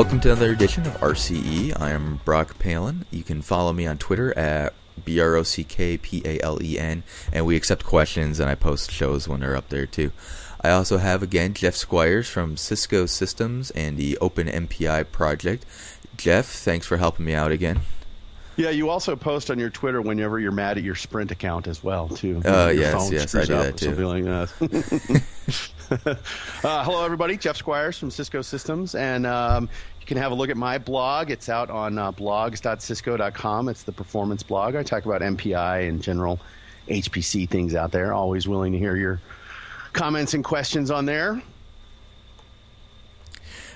Welcome to another edition of RCE. I am Brock Palen. You can follow me on Twitter at B R O C K P A L E N, and we accept questions and I post shows when they're up there too. I also have again Jeff Squyres from Cisco Systems and the Open MPI project. Jeff, thanks for helping me out again. Yeah, you also post on your Twitter whenever you're mad at your Sprint account as well, too. Uh, yes, yes, I do that too. Something like that. uh, hello, everybody. Jeff Squyres from Cisco Systems, and um, can have a look at my blog. It's out on uh, blogs.cisco.com. It's the performance blog. I talk about MPI and general HPC things out there. Always willing to hear your comments and questions on there.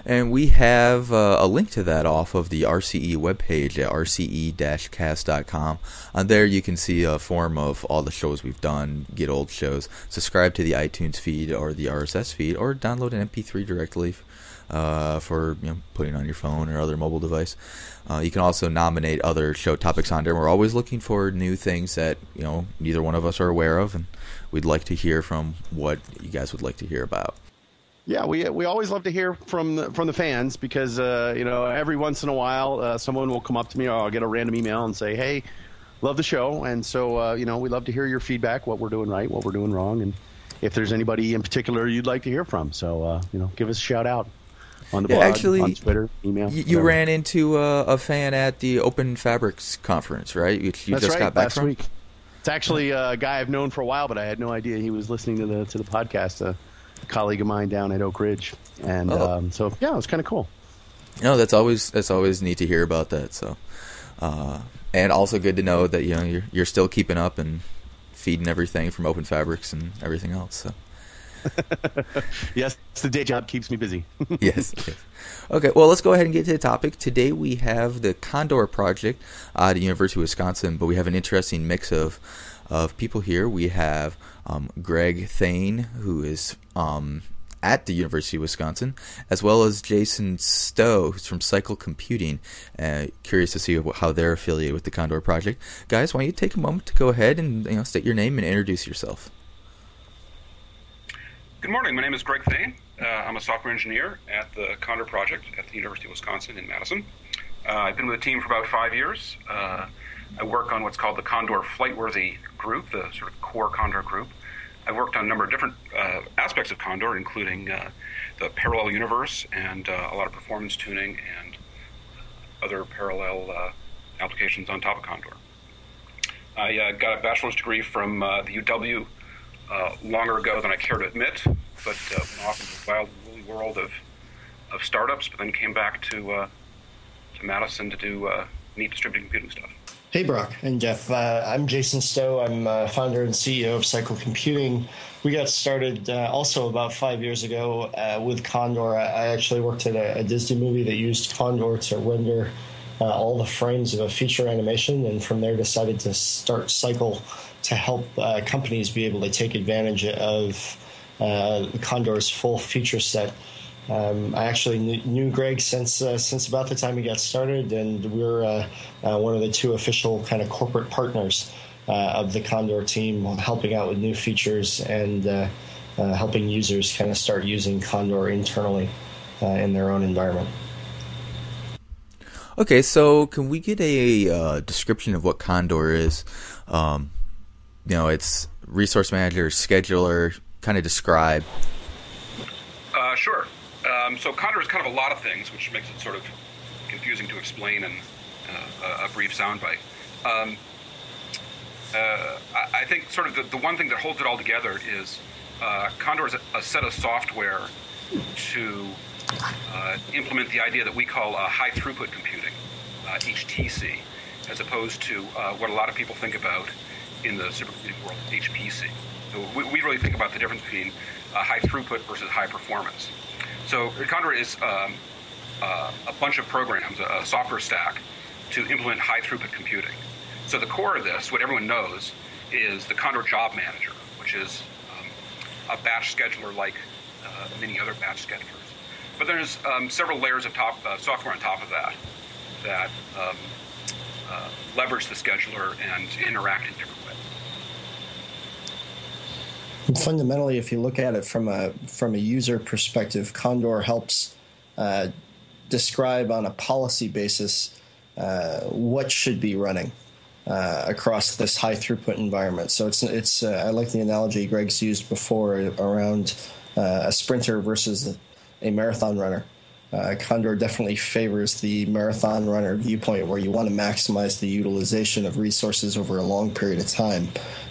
And we have uh, a link to that off of the RCE webpage at rce-cast.com. On there, you can see a form of all the shows we've done, get old shows, subscribe to the iTunes feed or the RSS feed, or download an MP3 directly uh, for you know, putting on your phone or other mobile device. Uh, you can also nominate other show topics on there. We're always looking for new things that you know neither one of us are aware of, and we'd like to hear from what you guys would like to hear about. Yeah, we we always love to hear from the, from the fans because uh, you know every once in a while uh, someone will come up to me or I'll get a random email and say, "Hey, love the show," and so uh, you know we love to hear your feedback, what we're doing right, what we're doing wrong, and if there's anybody in particular you'd like to hear from. So uh, you know, give us a shout out on the yeah, blog, actually, on Twitter, email. You, you ran into a, a, fan at the Open Fabrics conference, right? You, you That's just right, got back last from. week. It's actually a guy I've known for a while, but I had no idea he was listening to the to the podcast. a colleague of mine down at Oak Ridge, and Oh. um, so yeah, it was kind of cool. No, that's always that's always neat to hear about that. So, uh, and also good to know that you know you're you're still keeping up and feeding everything from Open Fabrics and everything else. So. yes, the day job keeps me busy. yes, yes. Okay, well, let's go ahead and get to the topic. Today we have the Condor Project uh, at the University of Wisconsin, but we have an interesting mix of of people here. We have um, Greg Thain, who is um, at the University of Wisconsin, as well as Jason Stowe, who's from Cycle Computing. Uh, curious to see how they're affiliated with the Condor Project. Guys, why don't you take a moment to go ahead and you know state your name and introduce yourself? Good morning. My name is Greg Thain. Uh, I'm a software engineer at the Condor Project at the University of Wisconsin in Madison. Uh, I've been with the team for about five years. Uh, I work on what's called the Condor Flightworthy group, the sort of core Condor group. I've worked on a number of different uh, aspects of Condor, including uh, the parallel universe and uh, a lot of performance tuning and other parallel applications on top of Condor. I got a bachelor's degree from the UW uh, longer ago than I care to admit, but uh, went off into the wild, woolly world of, of startups, but then came back to, uh, to Madison to do uh, neat distributed computing stuff. Hey, Brock and Jeff. Uh, I'm Jason Stowe. I'm founder and CEO of Cycle Computing. We got started also about five years ago with Condor. I, I actually worked at a, a Disney movie that used Condor to render uh, all the frames of a feature animation, and from there decided to start Cycle to help uh, companies be able to take advantage of uh, Condor's full feature set. Um, I actually knew, Greg since uh, since about the time he got started, and we're uh, uh, one of the two official kind of corporate partners uh, of the Condor team, helping out with new features and helping users kind of start using Condor internally in their own environment. Okay, so can we get a uh, description of what Condor is? Um, you know, it's resource manager, scheduler. Kind of describe. Uh, sure. Um, so Condor is kind of a lot of things, which makes it sort of confusing to explain in uh, a, brief soundbite. Um, uh, I, think sort of the, the one thing that holds it all together is uh, Condor is a, a set of software to uh, implement the idea that we call uh, high throughput computing, HTC, as opposed to what a lot of people think about in the supercomputing world, HPC. So we, we really think about the difference between uh, high throughput versus high performance. So Condor is um, uh, a bunch of programs, a, a software stack, to implement high throughput computing. So the core of this, what everyone knows, is the Condor Job Manager, which is um, a batch scheduler like uh, many other batch schedulers. But there's um, several layers of top uh, software on top of that that um, uh, leverage the scheduler and interact in different. Fundamentally, if you look at it from a from a user perspective, Condor helps uh, describe on a policy basis uh, what should be running uh, across this high throughput environment. So it's it's uh, I like the analogy Greg's used before around uh, a sprinter versus a marathon runner. Uh, Condor definitely favors the marathon runner viewpoint where you want to maximize the utilization of resources over a long period of time.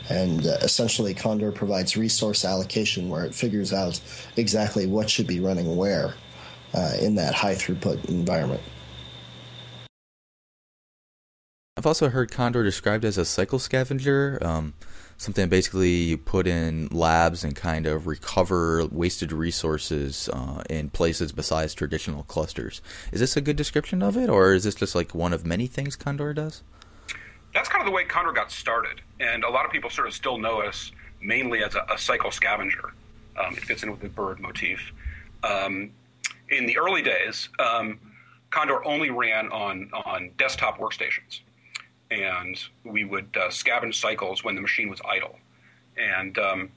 And uh, essentially, Condor provides resource allocation where it figures out exactly what should be running where uh, in that high throughput environment. I've also heard Condor described as a cycle scavenger, um, something basically you put in labs and kind of recover wasted resources uh, in places besides traditional clusters. Is this a good description of it, or is this just like one of many things Condor does? That's kind of the way Condor got started, and a lot of people sort of still know us mainly as a, a cycle scavenger. Um, it fits in with the bird motif. Um, in the early days, um, Condor only ran on on desktop workstations and we would uh, scavenge cycles when the machine was idle. And um,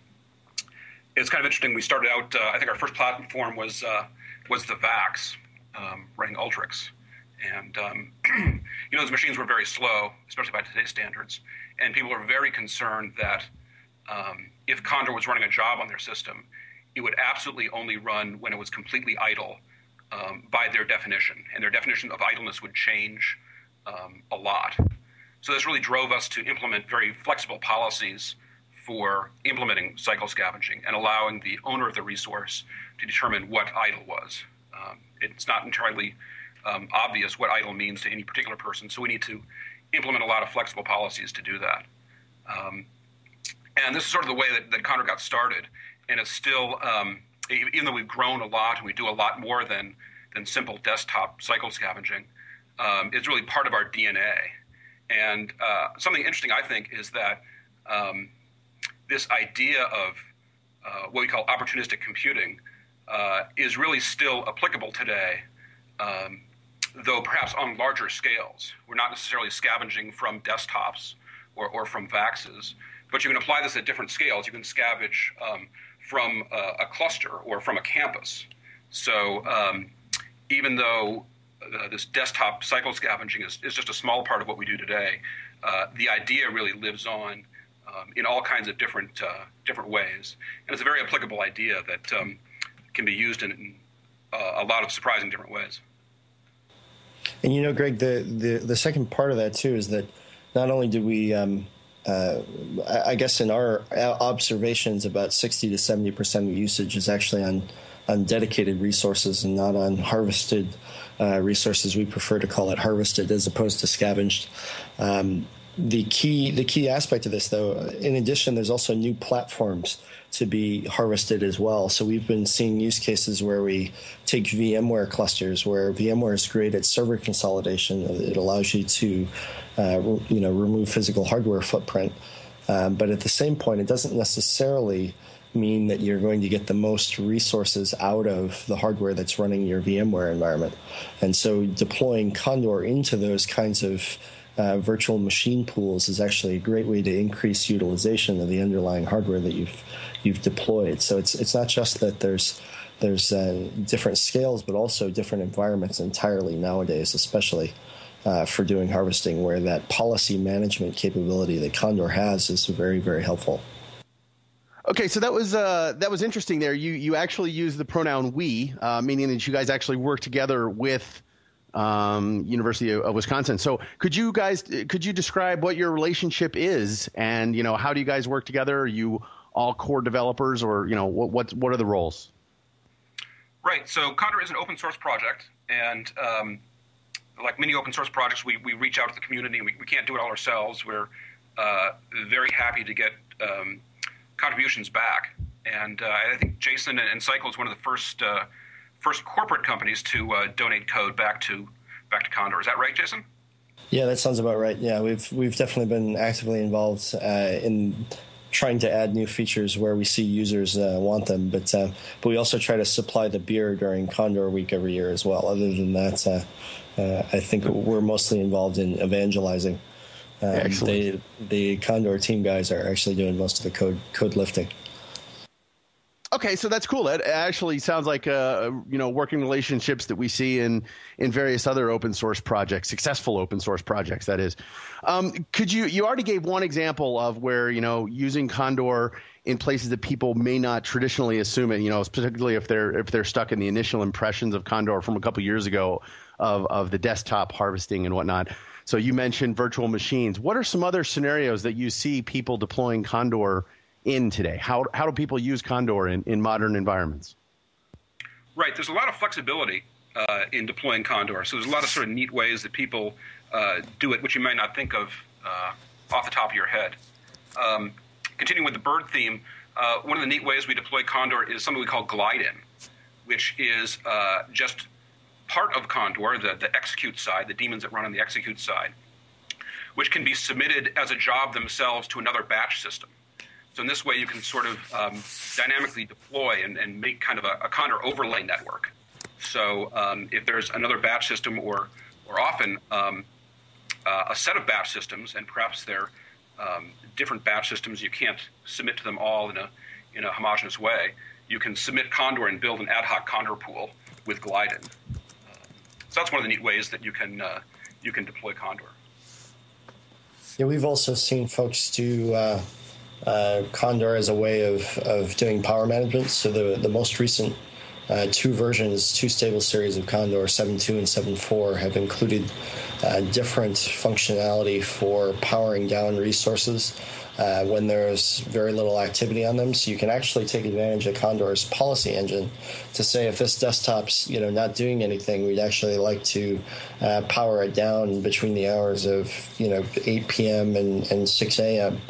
it's kind of interesting. We started out. Uh, I think our first platform was uh, was the VAX um, running Ultrix, and um, you know those machines were very slow, especially by today's standards. And people were very concerned that um, if Condor was running a job on their system, it would absolutely only run when it was completely idle um, by their definition, and their definition of idleness would change um, a lot. So this really drove us to implement very flexible policies for implementing cycle scavenging and allowing the owner of the resource to determine what idle was. Um, it's not entirely um, obvious what idle means to any particular person, so we need to implement a lot of flexible policies to do that. Um, and this is sort of the way that, that Condor got started, and it's still, um, even though we've grown a lot and we do a lot more than than simple desktop cycle scavenging, um, it's really part of our DNA. And uh, something interesting, I think, is that um, this idea of uh, what we call opportunistic computing uh, is really still applicable today, um, though perhaps on larger scales. We're not necessarily scavenging from desktops or, or from VAXs, but you can apply this at different scales. You can scavenge um, from a, a, cluster or from a campus. So um, even though uh, this desktop cycle scavenging is, is just a small part of what we do today. Uh, the idea really lives on um, in all kinds of different uh, different ways, and it's a very applicable idea that um, can be used in, in uh, a lot of surprising different ways. And you know, Greg, the, the, the second part of that too is that not only do we um, uh, I guess in our observations, about 60 to 70 percent of usage is actually on on dedicated resources and not on harvested uh, resources. We prefer to call it harvested as opposed to scavenged. Um, the key the key aspect of this, though, in addition, there's also new platforms to be harvested as well. So we've been seeing use cases where we take VMware clusters, where VMware is great at server consolidation. It allows you to, uh, you know, remove physical hardware footprint. Um, but at the same point, it doesn't necessarily mean that you're going to get the most resources out of the hardware that's running your VMware environment. And so deploying Condor into those kinds of uh, virtual machine pools is actually a great way to increase utilization of the underlying hardware that you've you've deployed. So it's it's not just that there's there's uh, different scales, but also different environments entirely nowadays, especially uh, for doing harvesting, where that policy management capability that Condor has is very very helpful. Okay, so that was uh, that was interesting. There, you you actually use the pronoun we, uh, meaning that you guys actually work together with um, University of, Wisconsin. So, could you guys could you describe what your relationship is, and you know how do you guys work together? Are you all core developers, or you know what what what are the roles? Right. So, Condor is an open source project, and um, like many open source projects, we, we reach out to the community. We, we can't do it all ourselves. We're uh, very happy to get um, contributions back. And uh, I think Jason and, Cycle is one of the first uh, first corporate companies to uh, donate code back to back to Condor. Is that right, Jason? Yeah, that sounds about right. Yeah, we've we've definitely been actively involved uh, in trying to add new features where we see users uh, want them. But uh, but we also try to supply the beer during Condor Week every year as well. Other than that, I think we're mostly involved in evangelizing. Um, Excellent. the Condor team guys are actually doing most of the code code lifting. Okay, so that's cool. That actually sounds like uh, you know working relationships that we see in in various other open source projects, successful open source projects. That is. Um, could you you already gave one example of where you know using Condor in places that people may not traditionally assume it. You know, particularly if they're if they're stuck in the initial impressions of Condor from a couple years ago of of the desktop harvesting and whatnot. So you mentioned virtual machines. What are some other scenarios that you see people deploying Condor? in today? How, how do people use Condor in, in modern environments? Right. There's a lot of flexibility uh, in deploying Condor. So there's a lot of sort of neat ways that people uh, do it, which you might not think of uh, off the top of your head. Um, continuing with the bird theme, uh, one of the neat ways we deploy Condor is something we call glide in, which is uh, just part of Condor, the, the execute side, the daemons that run on the execute side, which can be submitted as a job themselves to another batch system. So in this way, you can sort of um, dynamically deploy and, and, make kind of a, a Condor overlay network. So um, if there's another batch system, or or often um, uh, a set of batch systems, and perhaps they're um, different batch systems, you can't submit to them all in a in a homogeneous way. You can submit Condor and build an ad hoc Condor pool with glidein. So that's one of the neat ways that you can uh, you can deploy Condor. Yeah, we've also seen folks do uh, uh, Condor as a way of, of doing power management. So the, the most recent uh, two versions, two stable series of Condor, 7.2 and 7.4, have included uh, different functionality for powering down resources uh, when there's very little activity on them. So you can actually take advantage of Condor's policy engine to say if this desktop's you know not doing anything, we'd actually like to uh, power it down between the hours of you know 8 p.m. and, and 6 a.m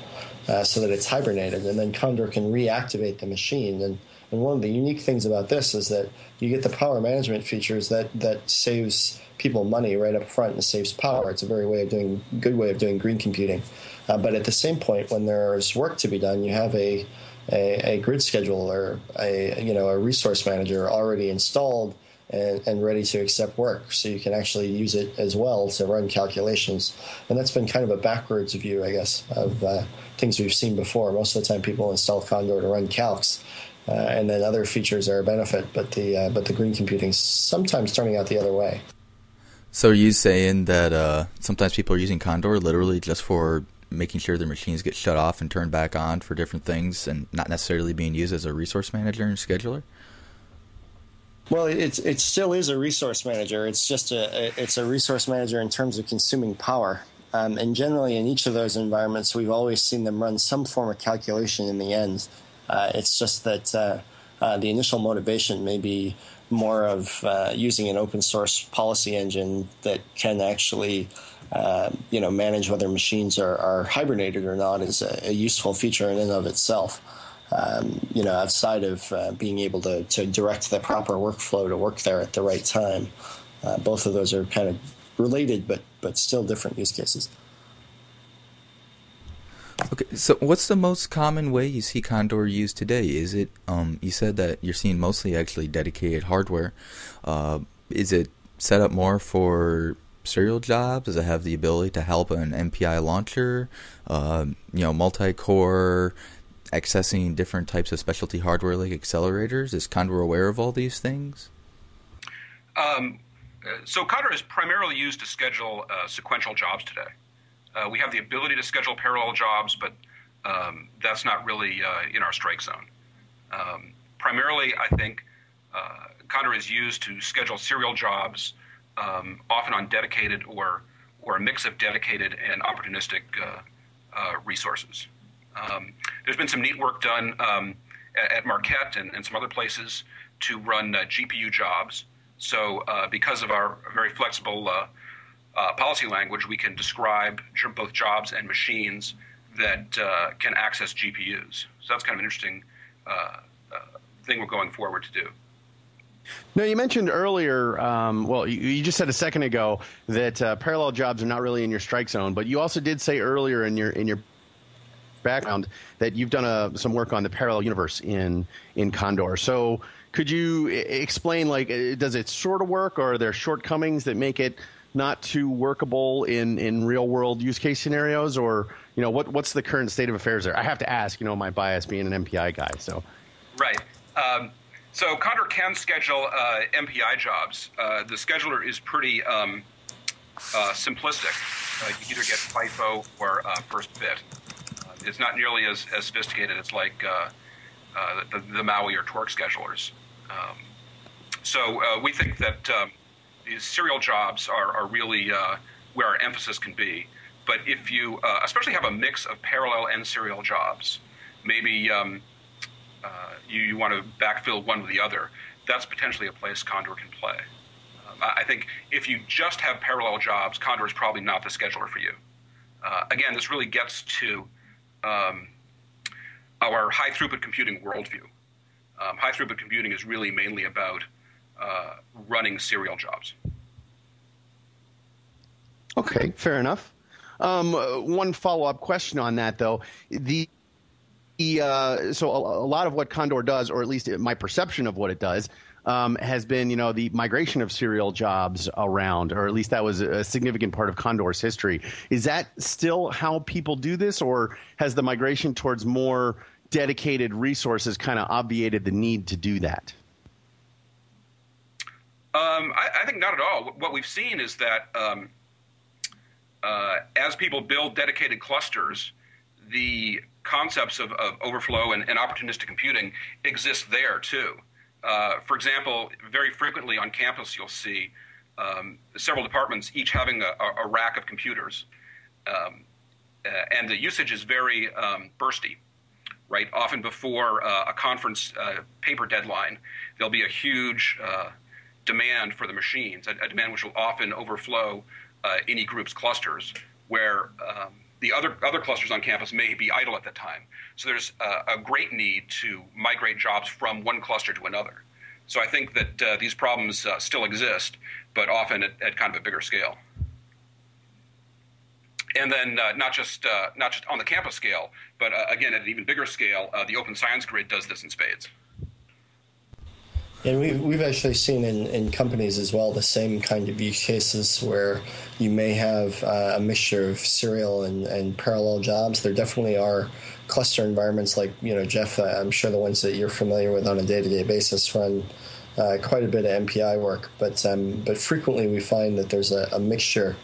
uh, so that it's hibernated, and then Condor can reactivate the machine. And, and one of the unique things about this is that you get the power management features that that saves people money right up front and saves power. It's a very way of doing good way of doing green computing. Uh, but at the same point, when there's work to be done, you have a a, a grid scheduler, a you know a resource manager already installed and, and ready to accept work. So you can actually use it as well to run calculations. And that's been kind of a backwards view, I guess, of uh, things we've seen before. Most of the time, people install Condor to run calcs. Uh, and then other features are a benefit, but the uh, but the green computing sometimes turning out the other way. So are you saying that uh, sometimes people are using Condor literally just for making sure their machines get shut off and turned back on for different things, and not necessarily being used as a resource manager and scheduler? Well, it's it still is a resource manager. It's just a it's a resource manager in terms of consuming power. Um, and generally, in each of those environments, we've always seen them run some form of calculation in the end. Uh, it's just that uh, uh, the initial motivation may be more of using an open source policy engine that can actually, uh, you know, manage whether machines are, are hibernated or not is a, a useful feature in and of itself um, you know, outside of uh, being able to, to direct the proper workflow to work there at the right time. Uh, both of those are kind of related, but but still different use cases. Okay, so what's the most common way you see Condor used today? Is it um, you said that you're seeing mostly actually dedicated hardware. Uh, is it set up more for serial jobs? Does it have the ability to help an MPI launcher? Uh, you know, multi-core accessing different types of specialty hardware like accelerators? Is Condor aware of all these things? Um, so Condor is primarily used to schedule uh, sequential jobs today. Uh, we have the ability to schedule parallel jobs, but um, that's not really uh, in our strike zone. Um, primarily, I think uh, Condor is used to schedule serial jobs, um, often on dedicated or or a mix of dedicated and opportunistic uh, resources. Um, there's been some neat work done um, at, at, Marquette and, and, some other places to run GPU jobs. So, because of our very flexible uh, uh policy language, we can describe both jobs and machines that uh, can access GPUs. So, that's kind of an interesting uh, thing we're going forward to do. Now, you mentioned earlier, um, well, you, you, just said a second ago that uh, parallel jobs are not really in your strike zone, but you also did say earlier in your in your background that you've done a, uh, some work on the parallel universe in in Condor. So could you explain like uh, does it sort of work or are there shortcomings that make it not too workable in, in real world use case scenarios or you know what what's the current state of affairs there? I have to ask, you know, my bias being an MPI guy. So right. Um, so Condor can schedule uh, MPI jobs. Uh, the scheduler is pretty um, uh, simplistic. Uh, you either get FIFO or uh, first fit. Uh, it's not nearly as, as sophisticated as like the, the, Maui or Torque schedulers. Um, so we think that um, these serial jobs are, are really where our emphasis can be. But if you especially have a mix of parallel and serial jobs, maybe um, uh, you, you, want to backfill one with the other, that's potentially a place Condor can play. Um, I think if you just have parallel jobs, Condor is probably not the scheduler for you. Uh, again, this really gets to um, our high throughput computing worldview. Um, high throughput computing is really mainly about uh, running serial jobs. Okay, fair enough. Um, one follow up question on that, though. The he, uh, so a, a, lot of what Condor does, or at least my perception of what it does, um, has been you know the migration of serial jobs around, or at least that was a significant part of Condor's history. Is that still how people do this, or has the migration towards more dedicated resources kind of obviated the need to do that? Um, I, I, think not at all. What we've seen is that um, uh, as people build dedicated clusters, the concepts of, of overflow and, and, opportunistic computing exist there too. Uh, for example, very frequently on campus, you'll see um, several departments each having a, a rack of computers, um, uh, and the usage is very um, bursty. Right, often before uh, a conference uh, paper deadline, there'll be a huge uh, demand for the machines, a, a, demand which will often overflow uh, any group's clusters, where um, the other other clusters on campus may be idle at that time. So there's a, a great need to migrate jobs from one cluster to another. So I think that uh, these problems uh, still exist, but often at, at, kind of a bigger scale. And then uh, not just uh, not just on the campus scale, but uh, again at an even bigger scale, uh, the Open Science Grid does this in spades. And we, we've actually seen in, in companies as well the same kind of use cases where you may have uh, a mixture of serial and, and parallel jobs. There definitely are cluster environments like, you know, Jeff, uh, I'm sure the ones that you're familiar with on a day to day basis run uh, quite a bit of MPI work. But, um, but frequently we find that there's a, a mixture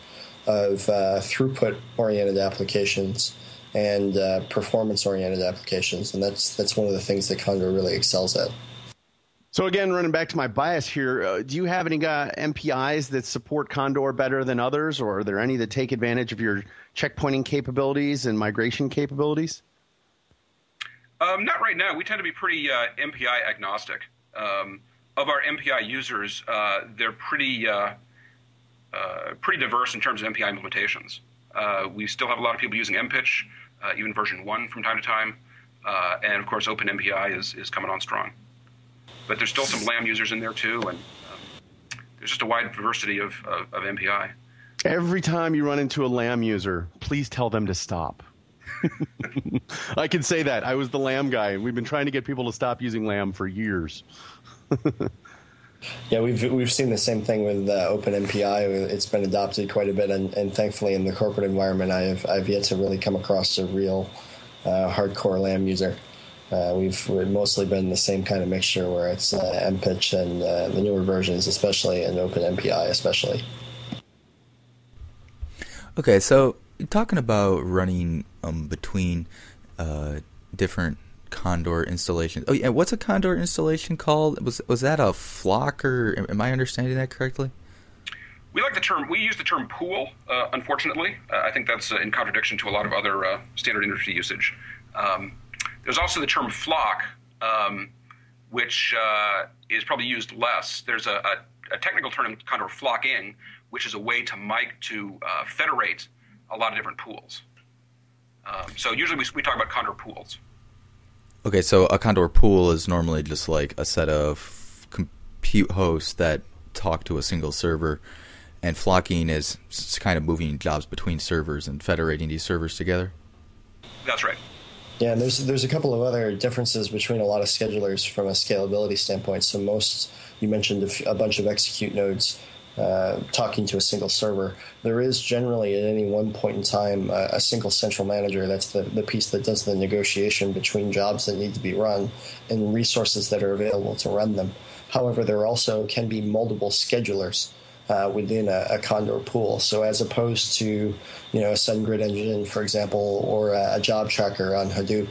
of uh, throughput oriented applications and uh, performance oriented applications. And that's, that's one of the things that Condor really excels at. So again, running back to my bias here, uh, do you have any uh, MPIs that support Condor better than others, or are there any that take advantage of your checkpointing capabilities and migration capabilities? Um, not right now. We tend to be pretty uh, MPI agnostic. Um, of our MPI users, uh, they're pretty uh, uh, pretty diverse in terms of MPI implementations. we still have a lot of people using MPICH, even version one from time to time, and of course, OpenMPI is is coming on strong but there's still some LAM users in there too, and um, there's just a wide diversity of, of, of, MPI. Every time you run into a LAM user, please tell them to stop. I can say that. I was the LAM guy, and we've been trying to get people to stop using LAM for years. yeah, we've we've seen the same thing with uh, OpenMPI. It's been adopted quite a bit, and, and thankfully, in the corporate environment, I have I've yet to really come across a real uh, hardcore LAM user. Uh, we've, we've mostly been the same kind of mixture where it's uh, MPICH and uh, the newer versions, especially, and OpenMPI, especially. Okay, so talking about running um, between uh, different Condor installations. Oh yeah, what's a Condor installation called? Was was that a flock or am I understanding that correctly? We like the term. We use the term pool. Uh, unfortunately, uh, I think that's uh, in contradiction to a lot of other uh, standard industry usage. Um, there's also the term flock, um, which uh, is probably used less. There's a, a, a, technical term, kind of flocking, which is a way to mic to uh, federate a lot of different pools. Um, so usually we, we talk about Condor pools. Okay, so a Condor pool is normally just like a set of compute hosts that talk to a single server, and flocking is kind of moving jobs between servers and federating these servers together. That's right. Yeah, and there's there's a couple of other differences between a lot of schedulers from a scalability standpoint. So most you mentioned a, f- a bunch of execute nodes. uh, talking to a single server. There is generally at any one point in time a single central manager. That's the, the piece that does the negotiation between jobs that need to be run and resources that are available to run them. However, there also can be multiple schedulers. Uh, within a, a, Condor pool. So as opposed to, you know, a Sun Grid engine, for example, or a, a job tracker on Hadoop,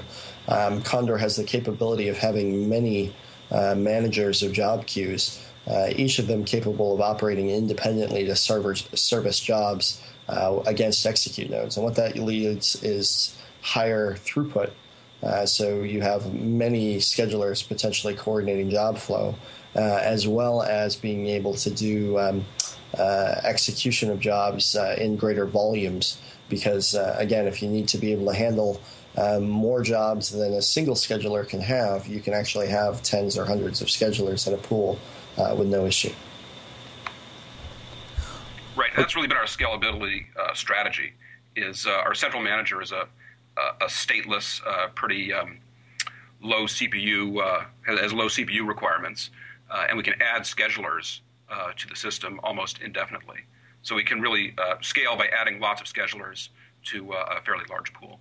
um, Condor has the capability of having many uh, managers of job queues uh, each of them capable of operating independently to servers, service jobs uh, against execute nodes. And what that leads is higher throughput. Uh, so you have many schedulers potentially coordinating job flow, as well as being able to do um, uh, execution of jobs uh, in greater volumes. Because again, if you need to be able to handle um, more jobs than a single scheduler can have, you can actually have tens or hundreds of schedulers in a pool uh, with no issue. Right, that's really been our scalability uh, strategy. Is uh, our central manager is a a, stateless, uh, pretty um, low CPU uh, has low CPU requirements, uh, and we can add schedulers to the system almost indefinitely. So we can really scale by adding lots of schedulers to a fairly large pool.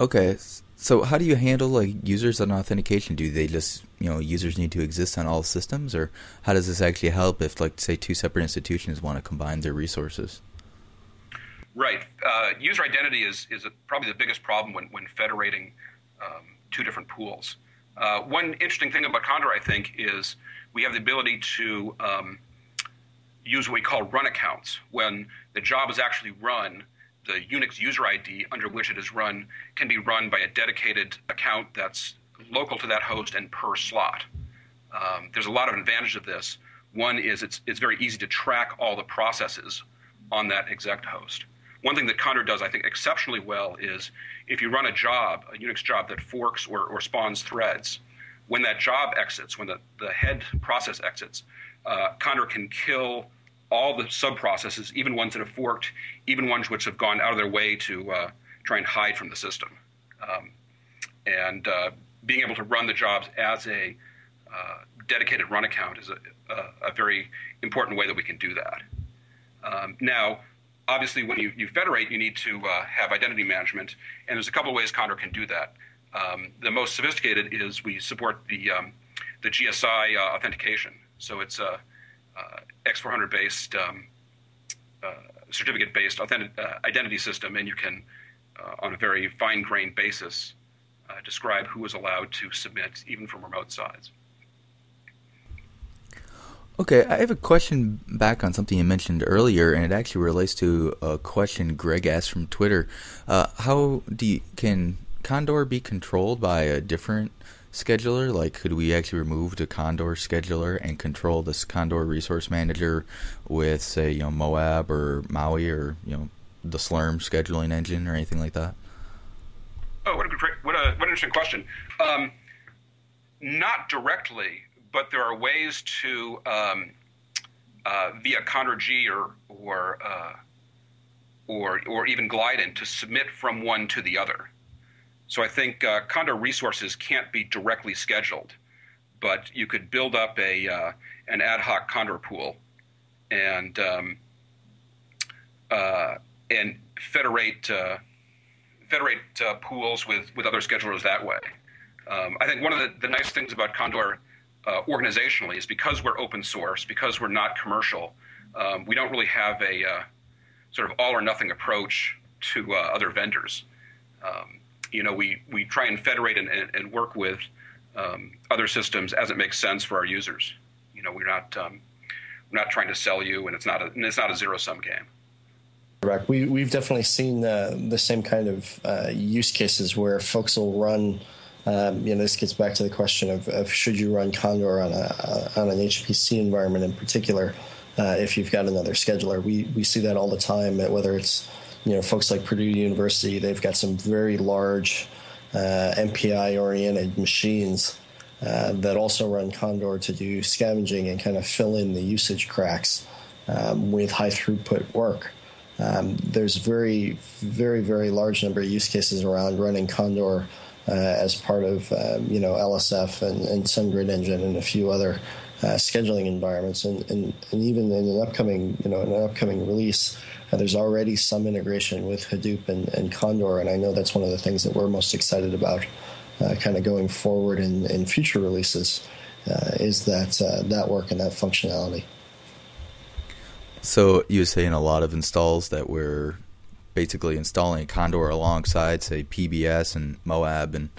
Okay, so how do you handle like users and authentication? Do they just you know users need to exist on all systems, or how does this actually help if like say two separate institutions want to combine their resources? Right. Uh, user identity is is probably the biggest problem when when federating um, two different pools. Uh, one interesting thing about Condor, I think, is we have the ability to um, use what we call run accounts when the job is actually run the Unix user ID under which it is run can be run by a dedicated account that's local to that host and per slot. Um, there's a lot of advantage of this. One is it's, it's very easy to track all the processes on that exec host. One thing that Condor does, I think, exceptionally well is if you run a job, a Unix job that forks or, or spawns threads, when that job exits, when the, the head process exits, uh, Condor can kill all the sub processes, even ones that have forked, even ones which have gone out of their way to uh, try and hide from the system. Um, and uh, being able to run the jobs as a uh, dedicated run account is a, a, a, very important way that we can do that. Um, now, obviously, when you, you, federate, you need to uh, have identity management, and there's a couple of ways Condor can do that. Um, the most sophisticated is we support the um, the GSI uh, authentication. So it's a uh, X400 based um, uh, certificate based uh, identity system, and you can, on a very fine grained basis, describe who is allowed to submit, even from remote sites. Okay, I have a question back on something you mentioned earlier, and it actually relates to a question Greg asked from Twitter. Uh, how do you, can Condor be controlled by a different scheduler? Like, could we actually remove the Condor scheduler and control this Condor resource manager with, say, you know, Moab or Maui or you know, the Slurm scheduling engine or anything like that? Oh, what a great, what a what an interesting question. Um, not directly, but there are ways to um, uh, via Condor G or or uh, or or even glidein to submit from one to the other. So I think uh, Condor resources can't be directly scheduled, but you could build up a uh, an ad hoc Condor pool and um, uh, and federate uh, federate uh, pools with with other schedulers that way. Um, I think one of the, the nice things about Condor uh, organizationally is because we're open source, because we're not commercial, um, we don't really have a sort of all or nothing approach to other vendors. Um, you know, we, we try and federate and, and, and work with um, other systems as it makes sense for our users. You know, we're not um, we're not trying to sell you, and it's not a it's not a zero sum game. Correct. We we've definitely seen uh, the same kind of uh, use cases where folks will run. Um, you know, this gets back to the question of, of should you run Condor on a on an HPC environment in particular. Uh, if you've got another scheduler, we we see that all the time. Whether it's you know, folks like Purdue University, they've got some very large uh, MPI oriented machines uh, that also run Condor to do scavenging and kind of fill in the usage cracks um, with high throughput work. Um, there's very, very, very large number of use cases around running Condor as part of um, you know LSF and, and Sun Grid Engine and a few other uh, scheduling environments, and, and, and even in an upcoming you know an upcoming release, uh, there's already some integration with Hadoop and, and Condor, and I know that's one of the things that we're most excited about, uh, kind of going forward in, in future releases, uh, is that uh, that work and that functionality. So you were saying a lot of installs that we're basically installing a Condor alongside, say PBS and Moab, and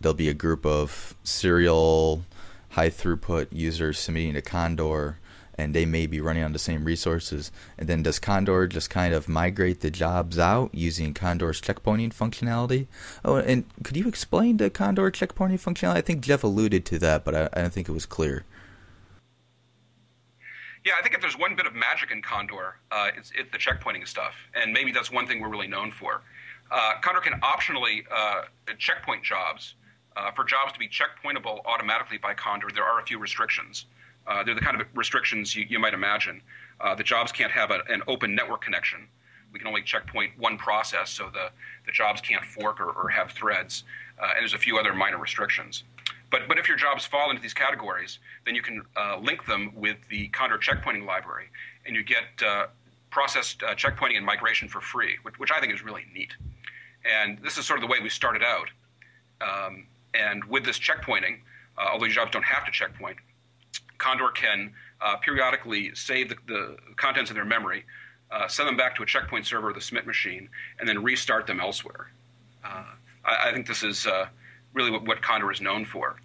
there'll be a group of serial high throughput users submitting to Condor, and they may be running on the same resources. And then does Condor just kind of migrate the jobs out using Condor's checkpointing functionality? Oh, and could you explain the Condor checkpointing functionality? I think Jeff alluded to that, but I, I don't think it was clear. Yeah, I think if there's one bit of magic in Condor, uh, it's, it's, the checkpointing stuff, and maybe that's one thing we're really known for. Uh, Condor can optionally uh, checkpoint jobs uh, for jobs to be checkpointable automatically by Condor, there are a few restrictions. Uh, they're the kind of restrictions you, you might imagine. Uh, the jobs can't have a, an open network connection. We can only checkpoint one process, so the, the jobs can't fork or, or have threads. And there's a few other minor restrictions. But, but if your jobs fall into these categories, then you can uh, link them with the Condor checkpointing library, and you get uh, processed checkpointing and migration for free, which, which, I think is really neat. And this is sort of the way we started out. Um, and with this checkpointing, uh, although your jobs don't have to checkpoint, Condor can uh, periodically save the, the, contents of their memory, uh, send them back to a checkpoint server or the submit machine, and then restart them elsewhere. Uh, I, I, think this is uh, really what, what, Condor is known for.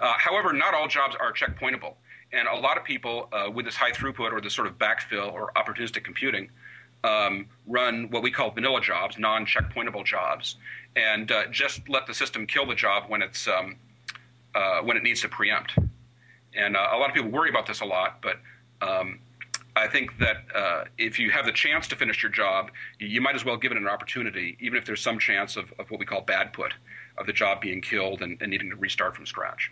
Uh, however, not all jobs are checkpointable. And a lot of people with this high throughput or this sort of backfill or opportunistic computing um, run what we call vanilla jobs, non checkpointable jobs and uh, just let the system kill the job when it's um, uh, when it needs to preempt. And uh, a lot of people worry about this a lot, but um, I think that uh, if you have the chance to finish your job, you might as well give it an opportunity, even if there's some chance of, of what we call bad put, of the job being killed and, and needing to restart from scratch.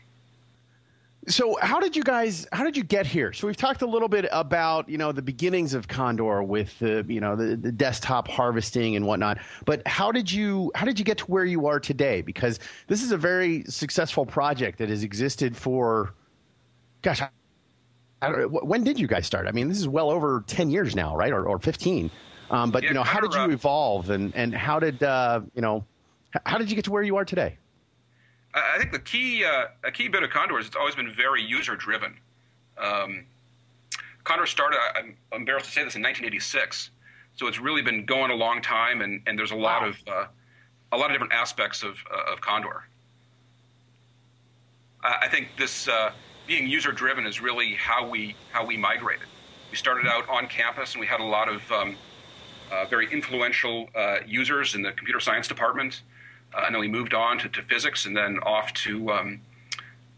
So how did you guys how did you get here? So we've talked a little bit about you know the beginnings of Condor with the you know the, the desktop harvesting and whatnot. But how did you how did you get to where you are today? Because this is a very successful project that has existed for, gosh, I, I when did you guys start? I mean, this is well over ten years now, right, or, or fifteen. Um, but yeah, you know, how did you evolve and and how did uh, you know how did you get to where you are today? I think the key uh, a key bit of Condor is it's always been very user driven. Um, Condor started, I'm embarrassed to say this, in 1986, so it's really been going a long time, and, and there's a lot wow. of uh, a lot of different aspects of uh, of Condor. I think this uh, being user driven is really how we how we migrated. We started out on campus, and we had a lot of um, uh, very influential uh, users in the computer science department. And then we moved on to, to physics and then off to um,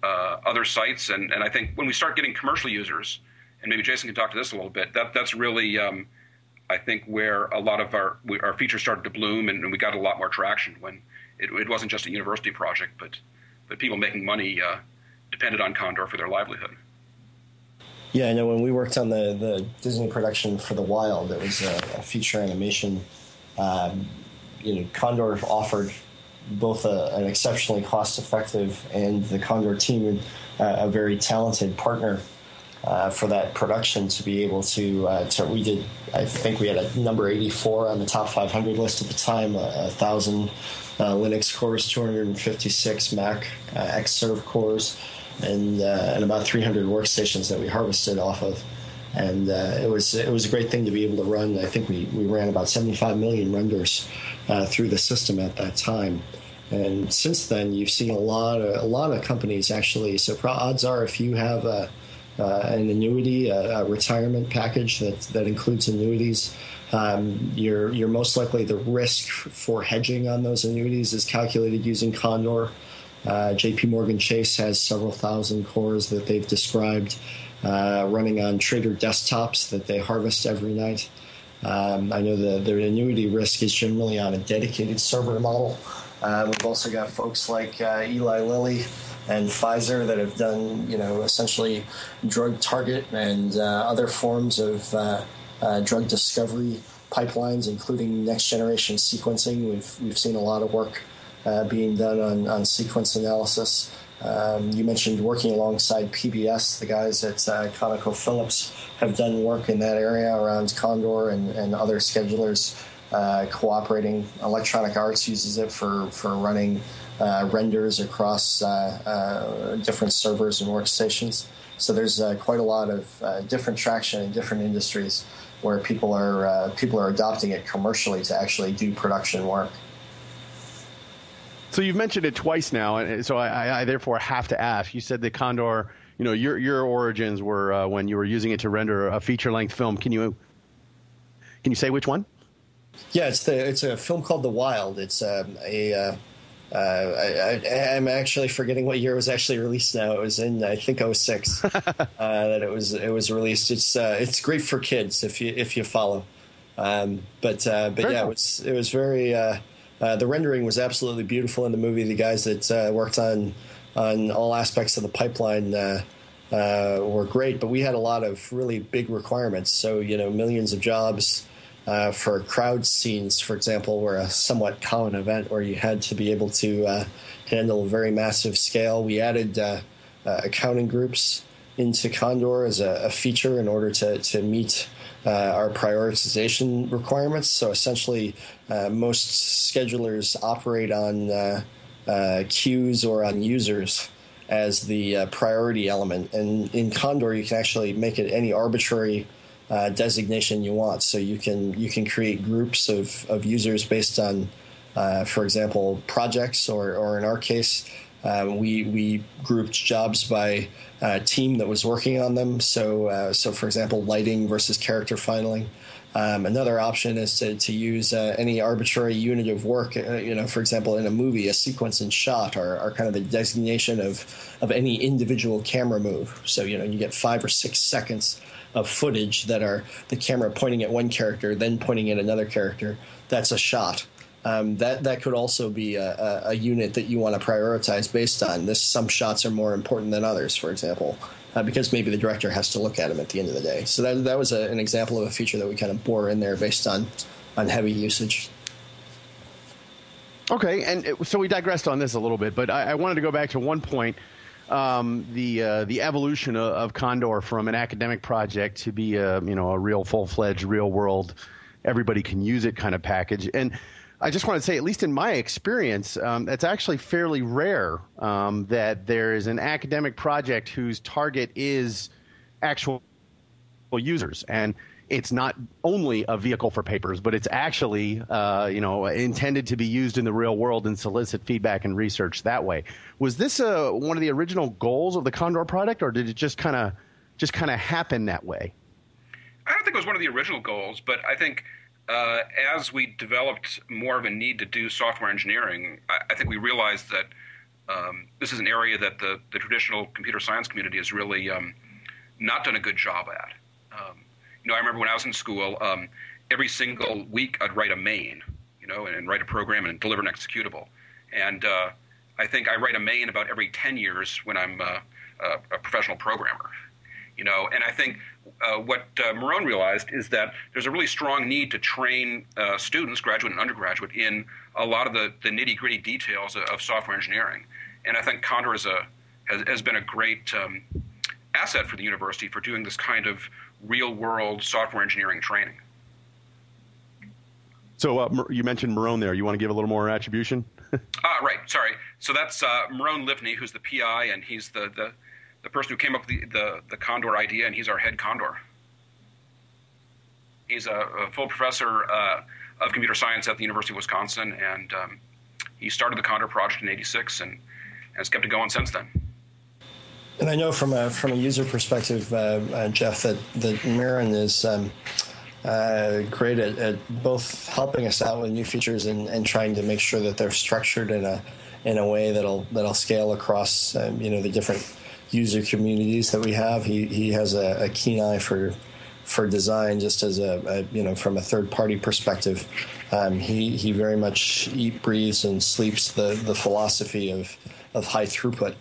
uh, other sites. And, and I think when we start getting commercial users, and maybe Jason can talk to this a little bit, that, that's really, um, I think, where a lot of our, our features started to bloom and, and we got a lot more traction when it, it, wasn't just a university project, but, but people making money uh, depended on Condor for their livelihood. Yeah, I know when we worked on the, the Disney production for The Wild, it was a, a feature animation. Um, you know, Condor offered both a, an exceptionally cost effective and the Condor team uh, a very talented partner uh, for that production to be able to, uh, to, we did I think we had a number 84 on the top 500 list at the time a, a thousand uh, Linux cores 256 Mac uh, Xserve cores and uh, and about 300 workstations that we harvested off of and it was it was a great thing to be able to run I think we, we ran about 75 million renders uh, through the system at that time. And since then, you've seen a lot of a lot of companies actually. So odds are, if you have a, uh, an annuity, a, a, retirement package that that includes annuities, um, you're you're most likely the risk for hedging on those annuities is calculated using Condor. Uh, J.P. Morgan Chase has several thousand cores that they've described uh, running on Trader desktops that they harvest every night. Um, I know the, the annuity risk is generally on a dedicated server model. Uh, we've also got folks like uh, Eli Lilly and Pfizer that have done, you know, essentially drug target and uh, other forms of uh, uh, drug discovery pipelines, including next generation sequencing. We've we've seen a lot of work being done on, on sequence analysis. Um, you mentioned working alongside PBS. The guys at uh, ConocoPhillips have done work in that area around Condor and, and other schedulers uh, cooperating. Electronic Arts uses it for, for running uh, renders across uh, uh, different servers and workstations. So there's uh, quite a lot of different traction in different industries where people are people are adopting it commercially to actually do production work. So you've mentioned it twice now, and so I, I therefore have to ask. You said the Condor, you know, your your origins were uh, when you were using it to render a feature length film. Can you can you say which one? Yeah, it's the it's a film called The Wild. It's um, a uh, uh, I, am actually forgetting what year it was actually released. Now it was in I think 06 uh, that it was it was released. It's uh, it's great for kids if you if you follow. Um, but uh, but yeah, it was it was very uh, the rendering was absolutely beautiful in the movie. The guys that uh, worked on on all aspects of the pipeline uh, uh were great, but we had a lot of really big requirements. So you know, millions of jobs uh, for crowd scenes, for example, were a somewhat common event where you had to be able to handle a very massive scale. We added accounting groups into Condor as a, a feature in order to to meet our prioritization requirements. So essentially, uh, most schedulers operate on uh, uh queues or on users as the uh, priority element. And in Condor, you can actually make it any arbitrary uh, designation you want. So you can you can create groups of, of users based on, for example, projects, or, or in our case, um, we we grouped jobs by uh, team that was working on them. So uh, so for example, lighting versus character filing. Um, another option is to, to use uh, any arbitrary unit of work. Uh, you know, for example, in a movie, a sequence and shot are, are kind of the designation of of any individual camera move. So you know, you get five or six seconds of footage that are the camera pointing at one character, then pointing at another character. That's a shot um, that that could also be a, a, unit that you want to prioritize based on this. Some shots are more important than others, for example, uh, because maybe the director has to look at them at the end of the day. So that that was a, an example of a feature that we kind of bore in there based on on heavy usage. Okay, and it, so we digressed on this a little bit, but I, I wanted to go back to one point. Um, the uh, the evolution of, of, Condor from an academic project to be a you know a real full fledged real world everybody can use it kind of package and I just want to say, at least in my experience, um, it's actually fairly rare um, that there is an academic project whose target is actual users, and it's not only a vehicle for papers, but it's actually, uh, you know, intended to be used in the real world and solicit feedback and research that way. Was this uh, one of the original goals of the Condor product, or did it just kind of just kind of happen that way? I don't think it was one of the original goals, but I think uh, as we developed more of a need to do software engineering, I, I think we realized that um, this is an area that the, the traditional computer science community has really um, not done a good job at. Um, you know, I remember when I was in school, um, every single week I'd write a main, you know, and, and write a program and deliver an executable. And uh, I think I write a main about every 10 years when I'm uh, a, a professional programmer you know and i think uh, what uh, Miron realized is that there's a really strong need to train uh, students, graduate and undergraduate, in a lot of the, the nitty gritty details of, of, software engineering. And I think Condor is a, has, has been a great um, asset for the university for doing this kind of real world software engineering training. So uh, you mentioned Miron there. You want to give a little more attribution? ah, right. Sorry. So that's uh, Miron Livny, who's the PI, and he's the, the the person who came up with the, the, the Condor idea, and he's our head Condor. He's a, a full professor uh, of computer science at the University of Wisconsin, and um, he started the Condor project in '86 and has kept it going since then. And I know from a from a user perspective, uh, uh, Jeff, that that Miron is um, uh, great at, at, both helping us out with new features and, and, trying to make sure that they're structured in a in a way that'll that'll scale across um, you know the different user communities that we have. He he has a, a keen eye for for design, just as a, a you know from a third party perspective. Um, he he very much eat, breathes, and sleeps the the philosophy of of high throughput.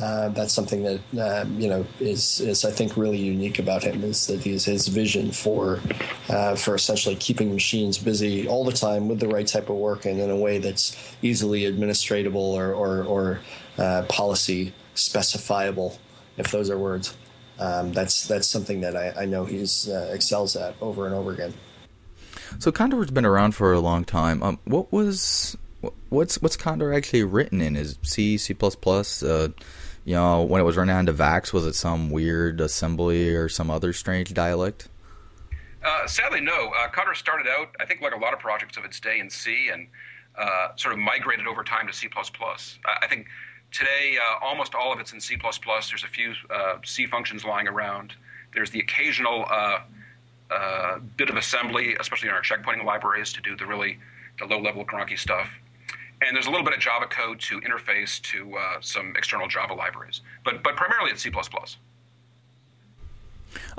Uh, that's something that uh, you know is is I think really unique about him is that he's his vision for uh, for essentially keeping machines busy all the time with the right type of work and in a way that's easily administratable or or, or uh, policy specifiable, if those are words. Um, that's that's something that I, I know he's uh, excels at over and over again. So Condor's been around for a long time. Um, what was what's what's Condor actually written in? Is C C plus plus? Uh, you know, when it was running on VAX, was it some weird assembly or some other strange dialect? Uh, sadly, no. Uh, Condor started out, I think, like a lot of projects of its day in C, and uh, sort of migrated over time to C++. I think today uh, almost all of it's in C++. There's a few uh, C functions lying around. There's the occasional uh, bit of assembly, especially in our checkpointing libraries, to do the really the low-level grunky stuff. And there's a little bit of Java code to interface to uh, some external Java libraries, but but primarily it's C++.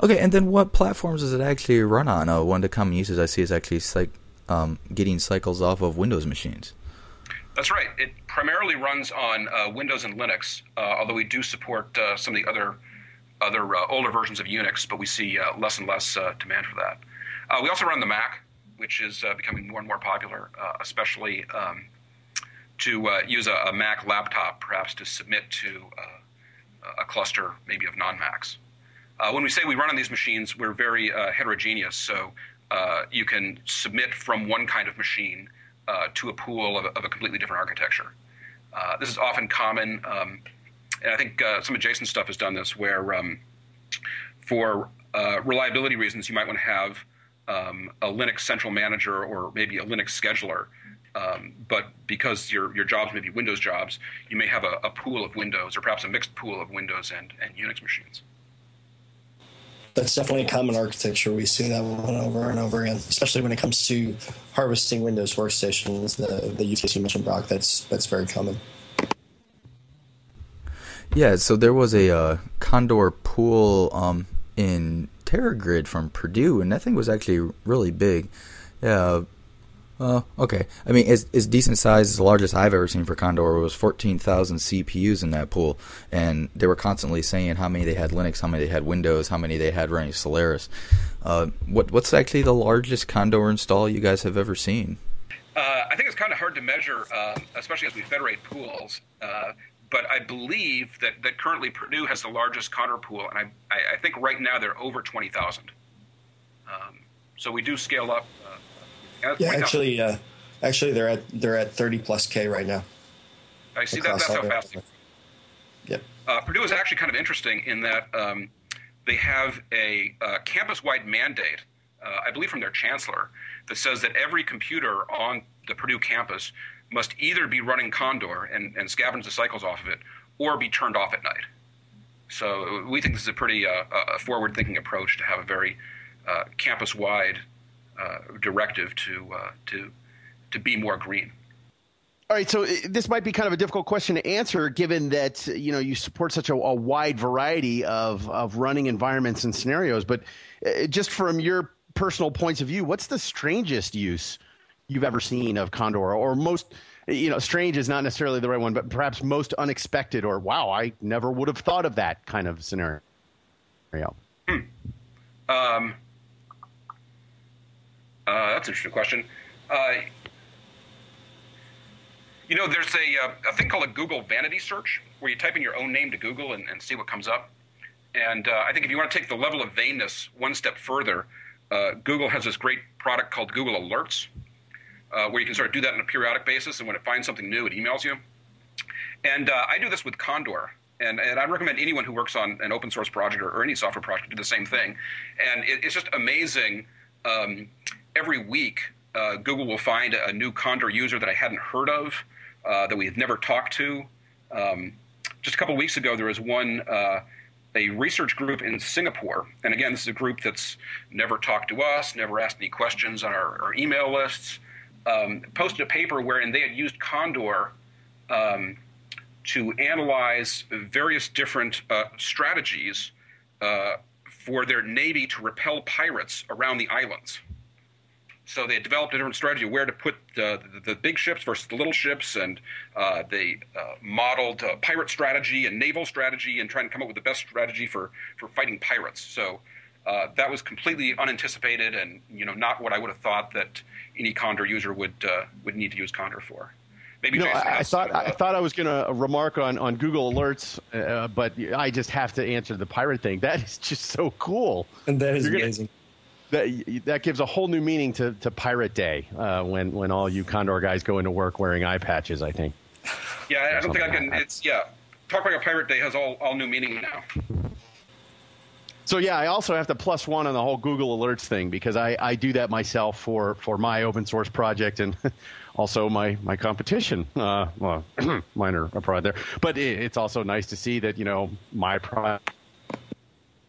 Okay, and then what platforms does it actually run on? Uh, one of the common uses I see is actually cyc- um, getting cycles off of Windows machines. That's right. It primarily runs on uh, Windows and Linux, uh, although we do support uh, some of the other other uh, older versions of Unix, but we see uh, less and less demand for that. we also run the Mac, which is becoming more and more popular, especially. Um, to uh, use a, a, Mac laptop, perhaps to submit to uh, a cluster maybe of non-Macs. Uh, when we say we run on these machines, we're very uh, heterogeneous, so uh, you can submit from one kind of machine uh, to a pool of, of, a completely different architecture. this is often common, um, and I think some adjacent stuff has done this, where um, for reliability reasons, you might want to have um, a Linux central manager or maybe a Linux scheduler um, but because your, your jobs may be Windows jobs, you may have a, a, pool of Windows or perhaps a mixed pool of Windows and, and Unix machines. That's definitely a common architecture. We see that one over and over again, especially when it comes to harvesting Windows workstations. The, the use case you mentioned, Brock, that's, that's very common. Yeah, so there was a uh, Condor pool um, in TeraGrid from Purdue, and that thing was actually really big. Yeah, uh, okay. I mean, it's, it's decent size. It's the largest I've ever seen for Condor. It was 14,000 CPUs in that pool. And they were constantly saying how many they had Linux, how many they had Windows, how many they had running Solaris. Uh, what, what's actually the largest Condor install you guys have ever seen? Uh, I think it's kind of hard to measure, uh, especially as we federate pools. Uh, but I believe that, that currently Purdue has the largest Condor pool. And I, I, I think right now they're over 20,000. Um, so we do scale up yeah, actually, uh, actually, they're at they're at thirty plus k right now. I see that. That's how fast. Yep. Uh, Purdue is actually kind of interesting in that um, they have a uh, campus-wide mandate, uh, I believe, from their chancellor, that says that every computer on the Purdue campus must either be running Condor and, and scavenge the cycles off of it, or be turned off at night. So we think this is a pretty uh, forward-thinking approach to have a very uh, campus-wide directive to uh, to to be more green. All right, so uh, this might be kind of a difficult question to answer, given that you know you support such a, a wide variety of of running environments and scenarios. But just from your personal points of view, what's the strangest use you've ever seen of Condor, or most? You know, strange is not necessarily the right one, but perhaps most unexpected, or wow, I never would have thought of that kind of scenario. Hmm. Um, uh, that's an interesting question. Uh, you know, there's a, uh, a, thing called a Google vanity search where you type in your own name to Google and, and see what comes up. And uh, I think if you want to take the level of vainness one step further, uh, Google has this great product called Google Alerts, uh, where you can sort of do that on a periodic basis. And when it finds something new, it emails you. And I do this with Condor. And, and I recommend anyone who works on an open source project or, or any software project do the same thing. And it, it's just amazing. Um, every week, uh, Google will find a new Condor user that I hadn't heard of, uh, that we had never talked to. Um, just a couple weeks ago, there was one, uh, a research group in Singapore. And again, this is a group that's never talked to us, never asked any questions on our, our email lists, um, posted a paper wherein they had used Condor um, to analyze various different uh, strategies uh, for their navy to repel pirates around the islands. So so they developed a different strategy where to put the, the, the big ships versus the little ships, and uh, they uh, modeled uh, pirate strategy and naval strategy, and trying to come up with the best strategy for for fighting pirates. So. Uh, that was completely unanticipated, and you know, not what I would have thought that any Condor user would uh, would need to use Condor for. Maybe you know, I, I, thought I thought I was going to remark on, on Google Alerts, uh, but I just have to answer the pirate thing. That is just so cool. And that is You're amazing. Gonna, that that gives a whole new meaning to, to Pirate Day uh, when when all you Condor guys go into work wearing eye patches. I think. Yeah, I don't think I can. It's yeah. Talking about Pirate Day has all all new meaning now. So yeah, I also have to plus one on the whole Google Alerts thing because I, I do that myself for, for my open source project and also my my competition. Uh, well, minor pride there, but it, it's also nice to see that you know my project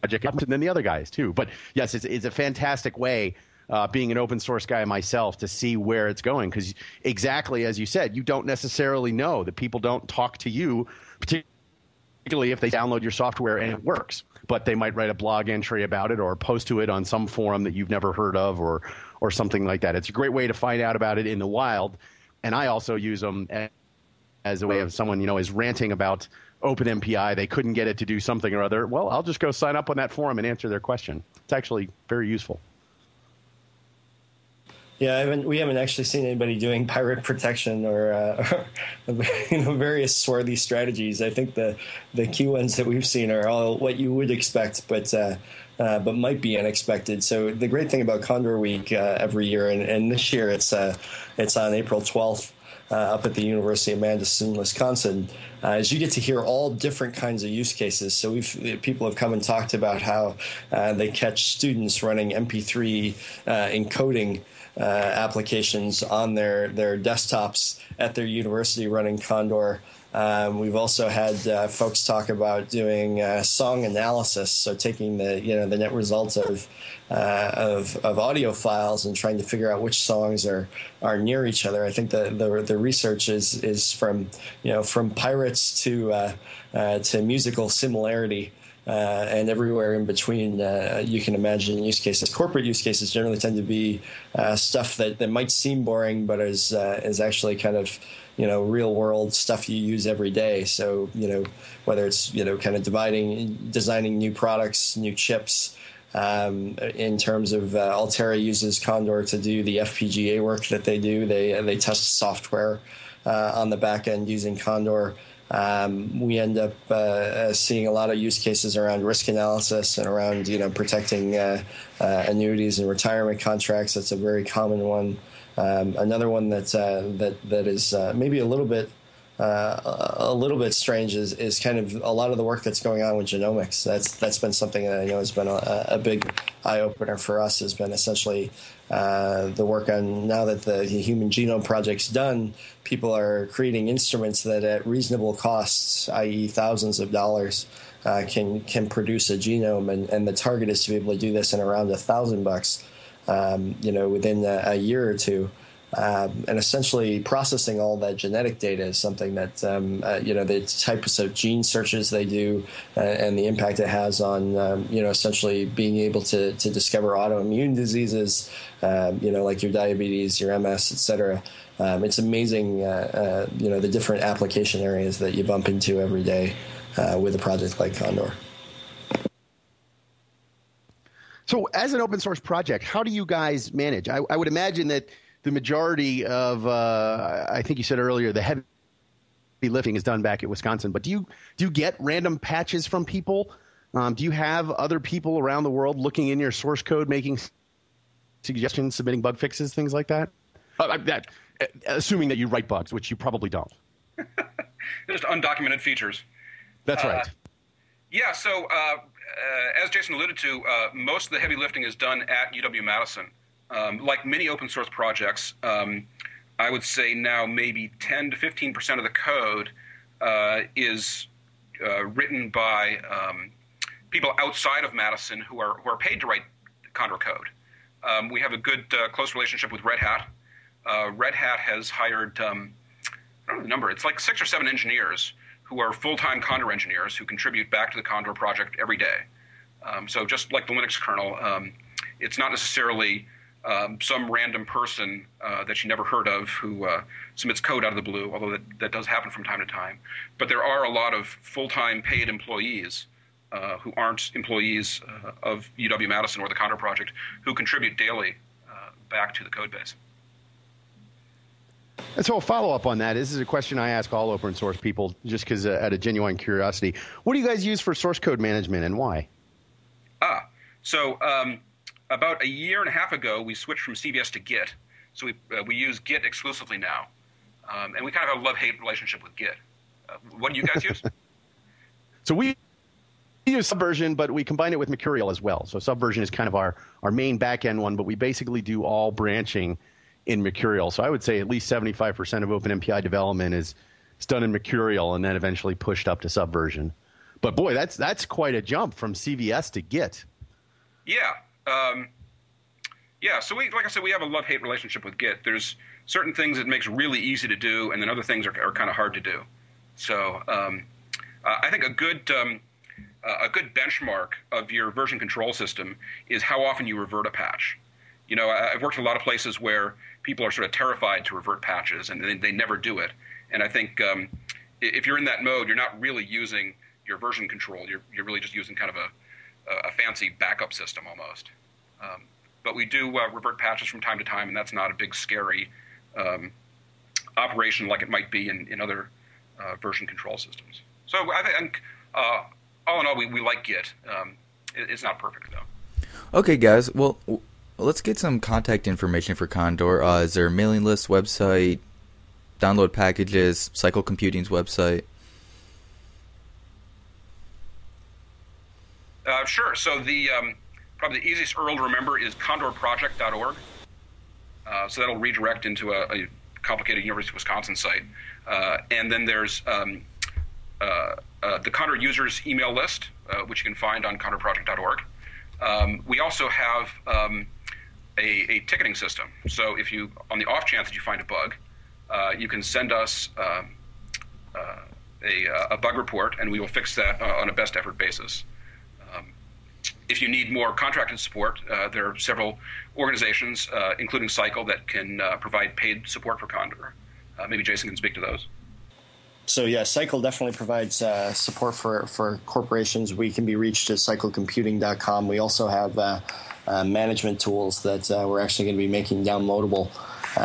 and then the other guys too. But yes, it's, it's a fantastic way. Uh, being an open source guy myself, to see where it's going, because exactly as you said, you don't necessarily know that people don't talk to you, particularly if they download your software and it works. But they might write a blog entry about it or post to it on some forum that you've never heard of, or or something like that. It's a great way to find out about it in the wild, and I also use them as a way of someone you know is ranting about Open MPI, they couldn't get it to do something or other. Well, I'll just go sign up on that forum and answer their question. It's actually very useful. Yeah, I haven't, we haven't actually seen anybody doing pirate protection or, uh, you know various swarthy strategies. I think the the key ones that we've seen are all what you would expect, but uh, uh, but might be unexpected. So the great thing about Condor Week uh, every year, and, and, this year it's uh, it's on April twelfth. Uh, up at the University of Madison, Wisconsin, uh, is you get to hear all different kinds of use cases. So we've people have come and talked about how uh, they catch students running MP3 encoding uh, applications on their their desktops at their university running Condor. Um, we've also had uh, folks talk about doing uh, song analysis, so taking the you know the net results of, uh, of of audio files and trying to figure out which songs are are near each other. I think the the, the research is is from you know from pirates to uh, uh, to musical similarity uh, and everywhere in between uh, you can imagine use cases. Corporate use cases generally tend to be uh, stuff that, that might seem boring, but is uh, is actually kind of you know real world stuff you use every day. So you know whether it's you know kind of dividing, designing new products, new chips. Um, in terms of uh, Altera uses Condor to do the FPGA work that they do. They they test software uh, on the back end using Condor. Um, we end up uh, uh, seeing a lot of use cases around risk analysis and around you know protecting uh, uh annuities and retirement contracts. That's a very common one. Um, another one that uh, that that is uh, maybe a little bit uh, a little bit strange is, is kind of a lot of the work that's going on with genomics. That's that's been something that I know has been a, a big eye opener for us. Has been essentially uh, the work on now that the Human Genome Project's done. People are creating instruments that, at reasonable costs, i.e., thousands of dollars, uh, can can produce a genome, and, and the target is to be able to do this in around a thousand bucks. Um, you know, within a, a year or two. Um, and essentially processing all that genetic data is something that um, uh, you know the types of gene searches they do uh, and the impact it has on um, you know essentially being able to, to discover autoimmune diseases um, you know like your diabetes your ms etc um, it's amazing uh, uh, you know the different application areas that you bump into every day uh, with a project like condor. So as an open source project how do you guys manage? I, I would imagine that the majority of, uh, I think you said earlier, the heavy lifting is done back at Wisconsin. But do you do you get random patches from people? Um, do you have other people around the world looking in your source code, making suggestions, submitting bug fixes, things like that? Uh, that uh, assuming that you write bugs, which you probably don't. Just undocumented features. That's right. Uh, yeah. So, uh, uh, as Jason alluded to, most of the heavy lifting is done at UW Madison. Um, like many open source projects, um, I would say now maybe 10 to 15 percent of the code uh, is uh, written by um, people outside of Madison who are who are paid to write Condor code. Um, we have a good uh, close relationship with Red Hat. Uh, Red Hat has hired um, I don't know the number. It's like six or seven engineers who are full-time Condor engineers who contribute back to the Condor project every day. Um, so just like the Linux kernel, it's not necessarily um, some random person uh, that you never heard of who uh, submits code out of the blue, although that, that does happen from time to time. But there are a lot of full time paid employees uh, who aren't employees uh, of UW Madison or the Condor Project who contribute daily uh, back to the code base. And so a follow up on that. This is a question I ask all open source people just because uh, out of genuine curiosity. What do you guys use for source code management and why? Ah, so um, about a year and a half ago, we switched from CVS to Git. So we, uh, we use Git exclusively now. Um, and we kind of have a love hate relationship with Git. Uh, what do you guys use? so we use Subversion, but we combine it with Mercurial as well. So Subversion is kind of our, our main backend one, but we basically do all branching in Mercurial. So I would say at least 75% of OpenMPI development is, is done in Mercurial and then eventually pushed up to Subversion. But boy, that's that's quite a jump from CVS to Git. Yeah, um, yeah. So we, like I said, we have a love hate relationship with Git. There's certain things it makes really easy to do, and then other things are, are kind of hard to do. So um, uh, I think a good um, uh, a good benchmark of your version control system is how often you revert a patch. You know, I've worked in a lot of places where people are sort of terrified to revert patches, and they, they never do it. And I think um, if you're in that mode, you're not really using your version control. You're you're really just using kind of a a fancy backup system almost. Um, but we do uh, revert patches from time to time, and that's not a big scary um, operation like it might be in in other uh, version control systems. So I think uh, all in all, we, we like Git. Um, it, it's not perfect though. Okay, guys. Well, let's get some contact information for Condor. Uh, is there a mailing list, website, download packages, Cycle Computing's website? Uh, sure. So the um, probably the easiest URL to remember is condorproject.org. Uh, so that'll redirect into a, a, complicated University of Wisconsin site. Uh, and then there's um, uh, uh, the Condor users email list, uh, which you can find on condorproject.org. Um, we also have um, a, a, ticketing system. So if you, on the off chance that you find a bug, you can send us um, a, a, bug report, and we will fix that on a best effort basis if you need more contracted support, uh, there are several organizations, uh, including Cycle, that can uh, provide paid support for Condor. Uh, maybe Jason can speak to those. So yeah, Cycle definitely provides uh, support for, for corporations. We can be reached at cyclecomputing.com. We also have uh, management tools that we're actually going to be making downloadable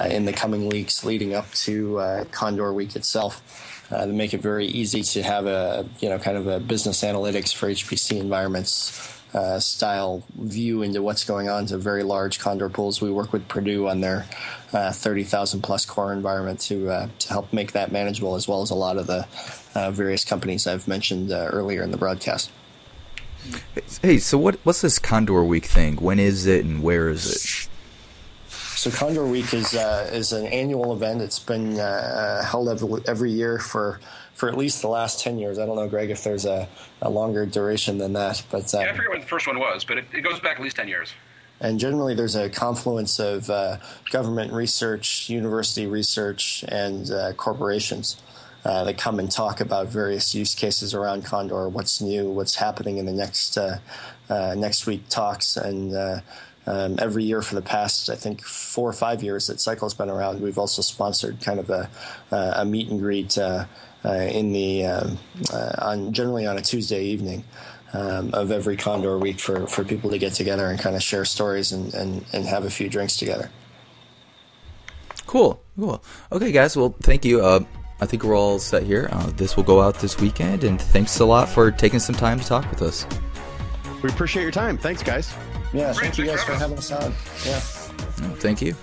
in the coming weeks leading up to Condor Week itself. Uh, to make it very easy to have a you know kind of a business analytics for HPC environments uh, style view into what's going on to very large condor pools. We work with Purdue on their uh, 30,000 plus core environment to uh, to help make that manageable, as well as a lot of the uh, various companies I've mentioned uh, earlier in the broadcast. Hey, so what what's this Condor Week thing? When is it and where is it? So Condor Week is uh, is an annual event. It's been held every, every year for for at least the last 10 years. I don't know, Greg, if there's a, a longer duration than that. But um, yeah, I forget when the first one was, but it, it, goes back at least 10 years. And generally, there's a confluence of uh, government research, university research, and uh, corporations uh, that come and talk about various use cases around Condor, what's new, what's happening in the next uh, uh, next week talks, and uh, um, every year for the past, I think, four or five years that Cycle's been around, we've also sponsored kind of a, a meet and greet uh, in the um, uh, on generally on a Tuesday evening. Um, of every Condor week for, for people to get together and kind of share stories and, and, and have a few drinks together. Cool, cool. Okay, guys. Well, thank you. Uh, I think we're all set here. Uh, this will go out this weekend, and thanks a lot for taking some time to talk with us. We appreciate your time. Thanks, guys. Yeah, thank you guys for having us on. Yeah. Thank you.